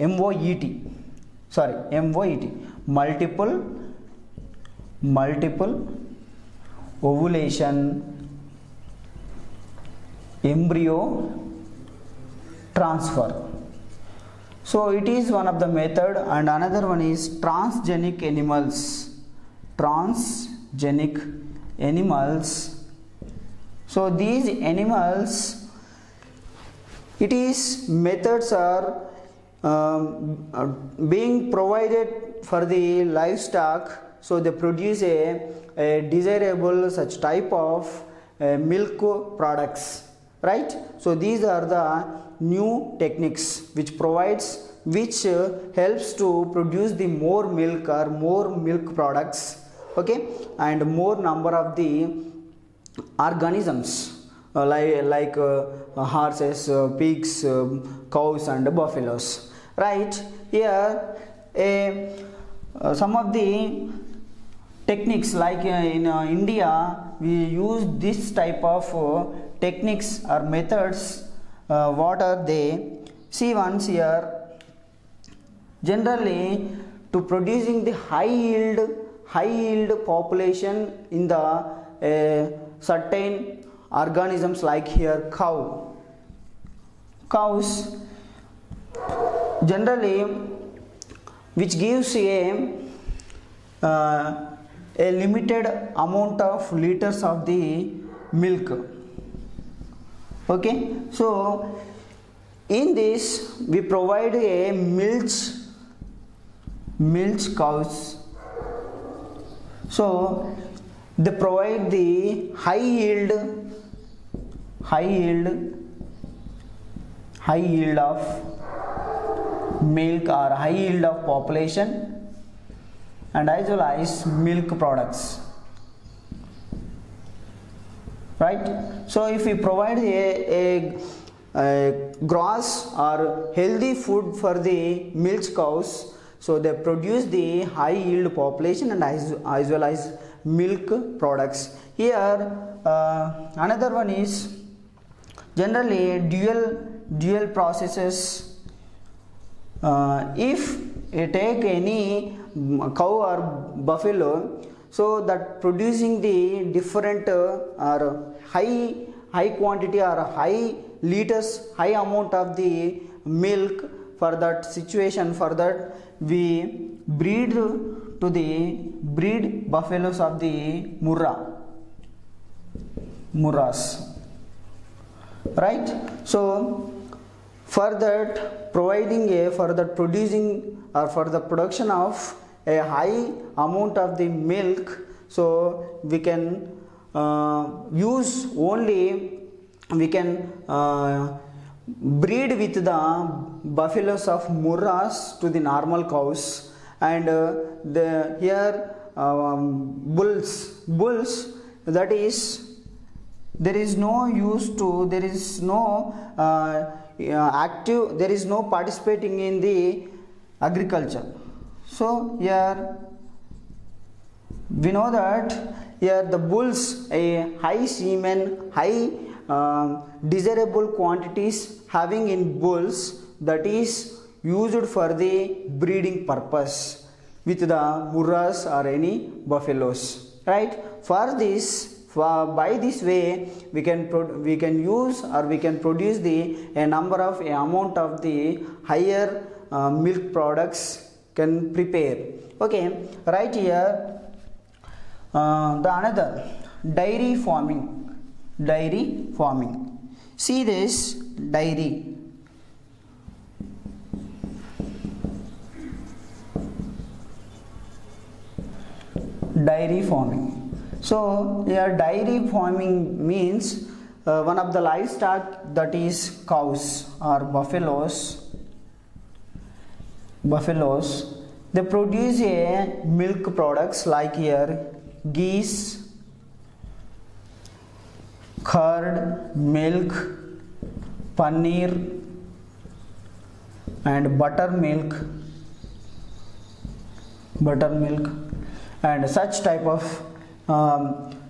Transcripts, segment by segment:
MOET sorry MOET multiple multiple ovulation embryo transfer. So it is one of the method and another one is transgenic animals. Transgenic animals. So these animals it is methods are um, uh, being provided for the livestock so they produce a, a desirable such type of uh, milk products right? So these are the new techniques which provides which uh, helps to produce the more milk or more milk products okay? And more number of the organisms uh, like, like uh, horses uh, pigs um, cows and buffaloes right here a uh, some of the techniques like uh, in uh, india we use this type of uh, techniques or methods uh, what are they? See once here generally to producing the high yield high yield population in the uh, certain organisms like here cow. Cows generally which gives a uh, a limited amount of liters of the milk. Okay? So in this we provide a milch milch cows. So they provide the high yield high yield high yield of milk or high yield of population and as milk products. Right? So if we provide a, a, a gross or healthy food for the milk cows so they produce the high yield population and as, as well as milk products. Here uh, another one is generally dual dual processes uh, if you take any cow or buffalo so that producing the different uh, or high high quantity or high liters high amount of the milk for that situation for that we breed to the breed buffaloes of the murrah murrahs. Right? So for that providing a for that producing or for the production of a high amount of the milk so we can uh, use only we can uh, breed with the buffaloes of murrahs to the normal cows. And uh, the here um, bulls bulls that is there is no use to there is no uh, active there is no participating in the agriculture. So here we know that here the bulls a high semen high uh, desirable quantities having in bulls that is used for the breeding purpose with the murrahs or any buffaloes right? For this by this way we can we can use or we can produce the a number of a amount of the higher uh, milk products can prepare. Okay right here uh, the another dairy farming dairy farming. See this dairy. Dairy farming so here dairy farming means uh, one of the livestock that is cows or buffaloes. Buffaloes they produce a milk products like here geese curd milk paneer and buttermilk. Buttermilk and such type of um,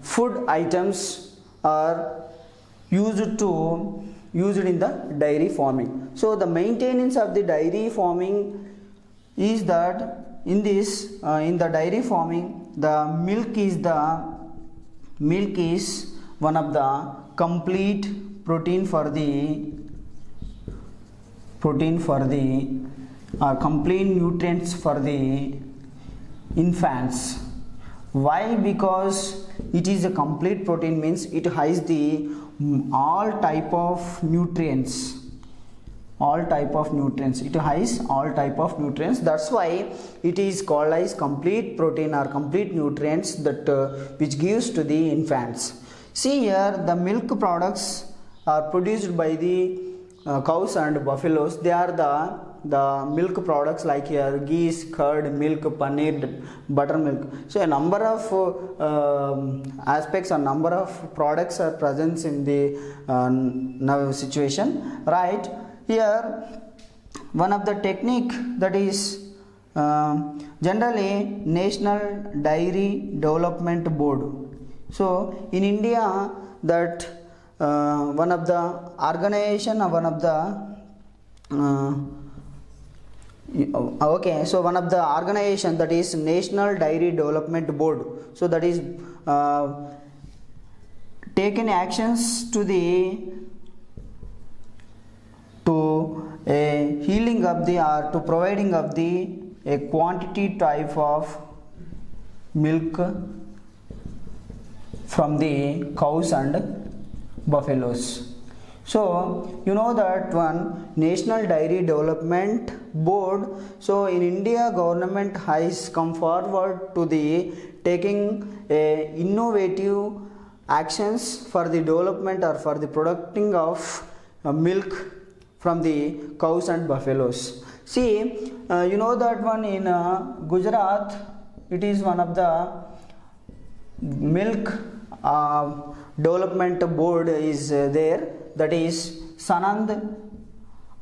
food items are used to used in the dairy farming. So the maintenance of the dairy farming is that in this uh, in the dairy farming the milk is the milk is one of the complete protein for the protein for the uh, complete nutrients for the infants why? Because it is a complete protein means it has the mm, all type of nutrients. All type of nutrients. It has all type of nutrients. That's why it is called as complete protein or complete nutrients that uh, which gives to the infants. See here the milk products are produced by the uh, cows and buffaloes. They are the the milk products like here geese curd milk paneer buttermilk. So a number of uh, um, aspects or number of products are present in the uh, now situation. Right? Here one of the technique that is uh, generally national dairy development board. So in india that uh, one of the organization or one of the uh, okay. So one of the organization that is national dairy development board. So that is uh, taken actions to the to a healing of the or to providing of the a quantity type of milk from the cows and buffaloes so you know that one national dairy development board so in india government has come forward to the taking a innovative actions for the development or for the producing of uh, milk from the cows and buffaloes. See uh, you know that one in uh, gujarat it is one of the milk uh, development board is uh, there. That is sanand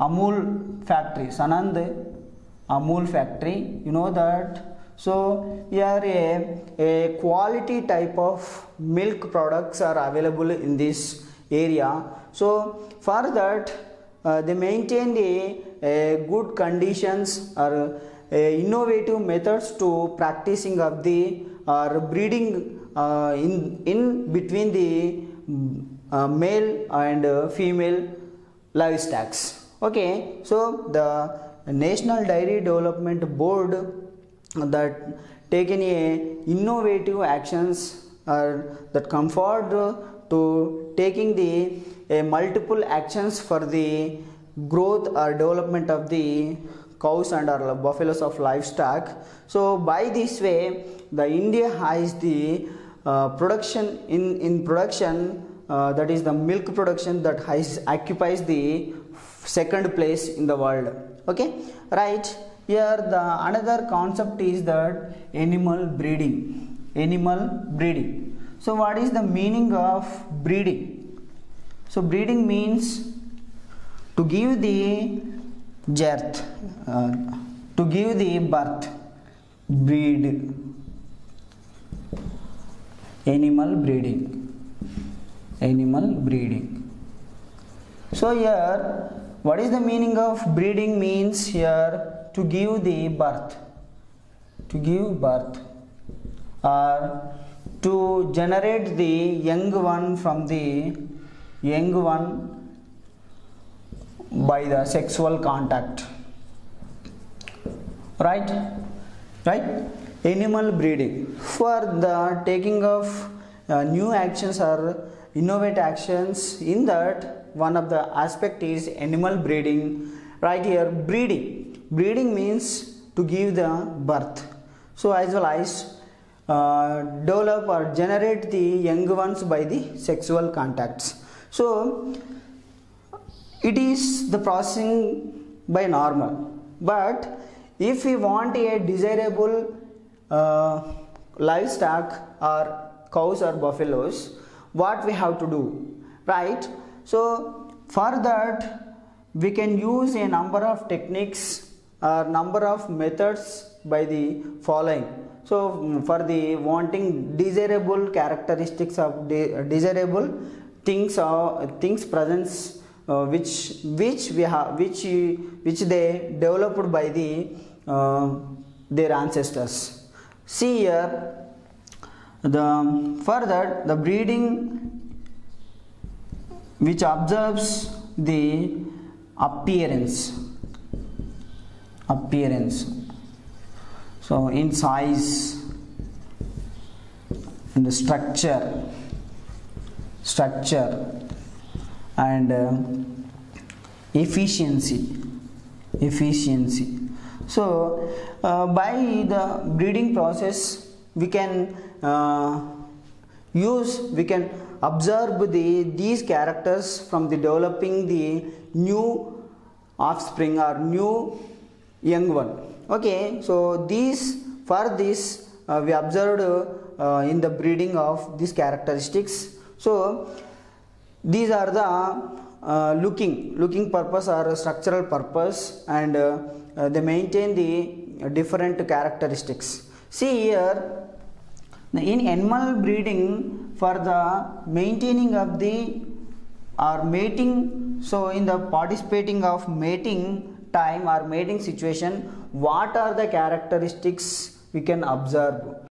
amul factory. Sanand amul factory. You know that? So here a, a quality type of milk products are available in this area. So for that uh, they maintained a, good conditions or a innovative methods to practicing of the or breeding uh, in in between the uh, male and uh, female livestock okay so the national dairy development board that taken a innovative actions or that come forward to taking the a multiple actions for the growth or development of the cows and or buffaloes of livestock. So by this way the india has the production in in production uh, that is the milk production that has occupies the second place in the world. Okay? Right. Here the another concept is that animal breeding. Animal breeding. So what is the meaning of breeding? So breeding means to give the birth uh, to give the birth breed animal breeding. Animal breeding. So here what is the meaning of breeding means here? To give the birth. To give birth. Or to generate the young one from the young one by the sexual contact. Right? Right animal breeding. For the taking of uh, new actions or innovate actions in that one of the aspect is animal breeding. Right here breeding. Breeding means to give the birth. So as well as uh, develop or generate the young ones by the sexual contacts. So it is the processing by normal. But if we want a desirable uh, livestock or cows or buffaloes. What we have to do right? So for that we can use a number of techniques or number of methods by the following. So for the wanting desirable characteristics of de- desirable things or things presence uh, which which we have which which they developed by the uh, their ancestors see here the further the breeding which observes the appearance appearance. So in size and the structure structure and uh, efficiency efficiency so uh, by the breeding process we can uh, use we can observe the these characters from the developing the new offspring or new young one. Okay so these for this uh, we observed uh, in the breeding of these characteristics. So these are the uh, looking looking purpose or structural purpose and uh, uh, they maintain the different characteristics. See here in animal breeding for the maintaining of the or mating so in the participating of mating time or mating situation what are the characteristics we can observe